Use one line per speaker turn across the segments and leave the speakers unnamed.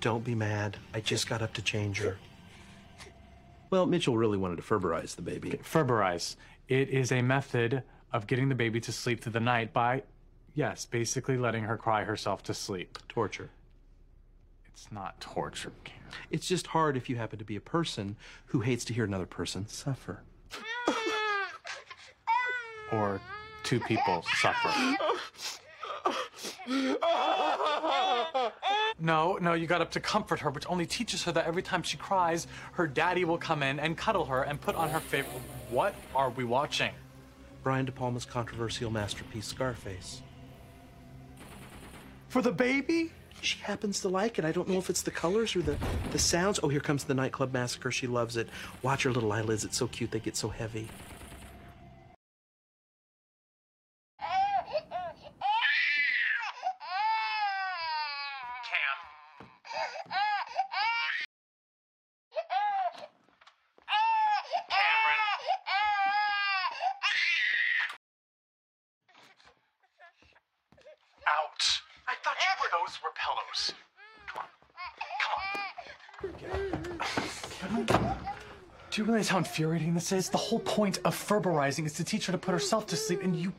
Don't be mad. I just got up to change her. Well, Mitchell really wanted to ferberize the baby.
Ferberize. It is a method of getting the baby to sleep through the night by, yes, basically letting her cry herself to sleep.
Torture.
It's not torture, Karen.
It's just hard if you happen to be a person who hates to hear another person suffer.
Or two people suffer. No, no, you got up to comfort her, which only teaches her that every time she cries, her daddy will come in and cuddle her and put on her favorite. What are we watching?
Brian De Palma's controversial masterpiece, Scarface.
For the baby?
She happens to like it. I don't know if it's the colors or the, the sounds. Oh, here comes the nightclub massacre. She loves it. Watch her little eyelids. It's so cute. They get so heavy.
Out! I thought you were those were pillows. Come on. Come on. Do you realize how infuriating this is? The whole point of ferberizing is to teach her to put herself to sleep, and you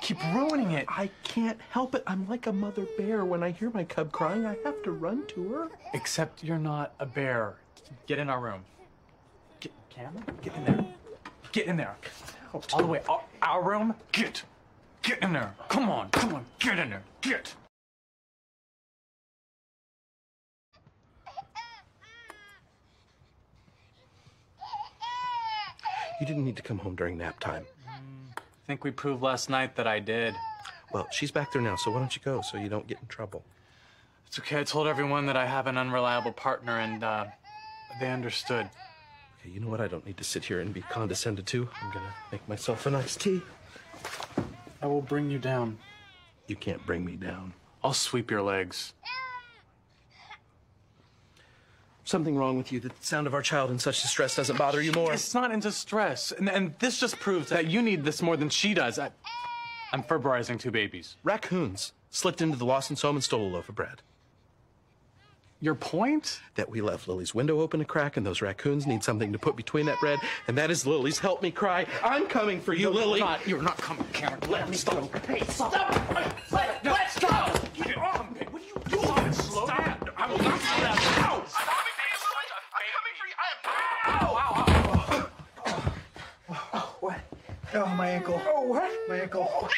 keep ruining it.
I can't help it. I'm like a mother bear. When I hear my cub crying, I have to run to her.
Except you're not a bear. Get in our room. Get, Cameron, get in there. Get in there. All the way. Our, our room. Get. Get in there. Come on. Come on. Get in there. Get.
You didn't need to come home during nap time.
I think we proved last night that I did.
Well, she's back there now, so why don't you go so you don't get in trouble?
It's okay. I told everyone that I have an unreliable partner, and uh, they understood.
Okay, you know what? I don't need to sit here and be condescended to. I'm gonna make myself a nice tea.
I will bring you down.
You can't bring me down.
I'll sweep your legs.
Something wrong with you. The sound of our child in such distress doesn't bother you more.
It's not in distress. and, and this just proves that you need this more than she does. I, I'm ferberizing two babies.
Raccoons slipped into the Lawson's home and stole a loaf of bread.
Your point?
That we left Lily's window open a crack, and those raccoons need something to put between that bread, and that is Lily's. Help me cry. I'm coming for you,
No,
Lily.
You're not, you're not coming, Cameron. Let me stop.
Hey, stop. Oh, my ankle. Oh, what? My ankle. Oh.